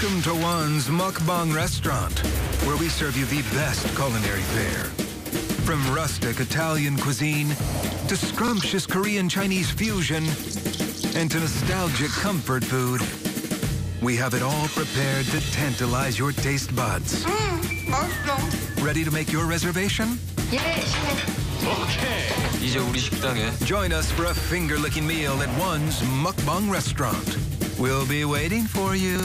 Welcome to One's Mukbang Restaurant, where we serve you the best culinary fare. From rustic Italian cuisine to scrumptious Korean Chinese fusion and to nostalgic comfort food, we have it all prepared to tantalize your taste buds. Mm, Ready to make your reservation? Yes. Okay. 이제 우리 식당에 Join us for a finger-licking meal at One's Mukbang Restaurant. We'll be waiting for you.